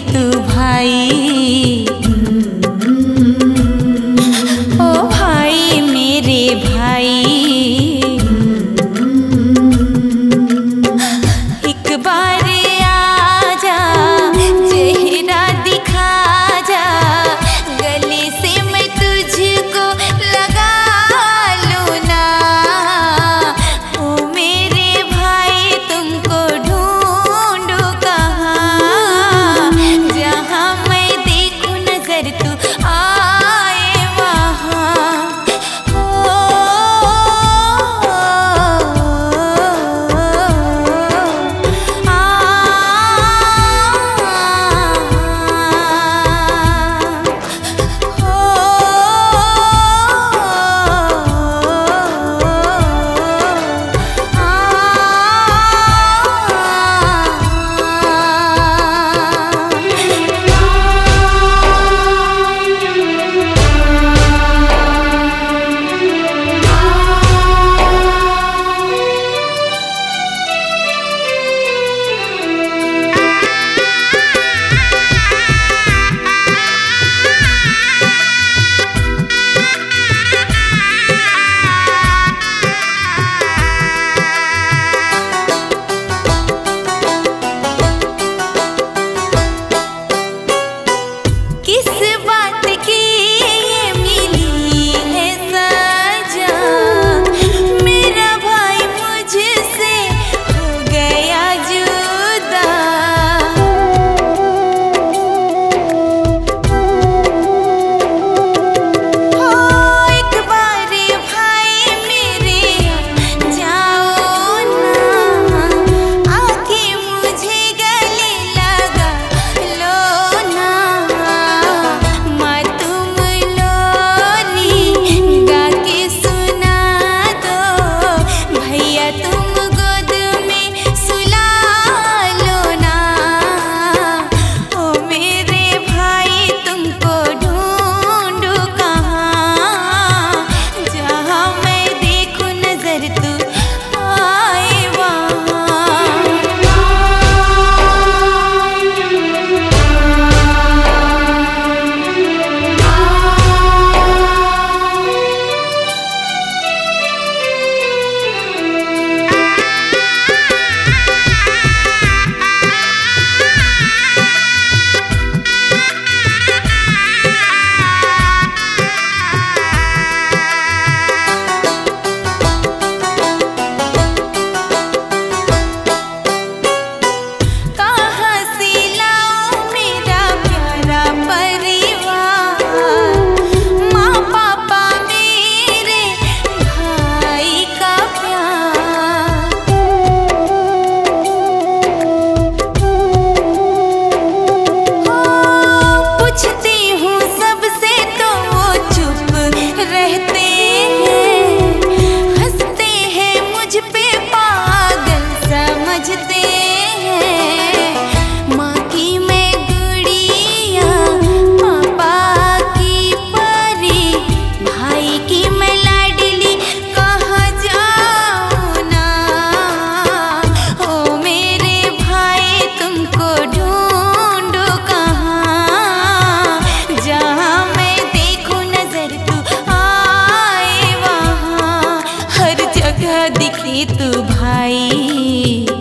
तू भाई। दिखे तू भाई।